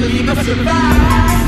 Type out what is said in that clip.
believe I survived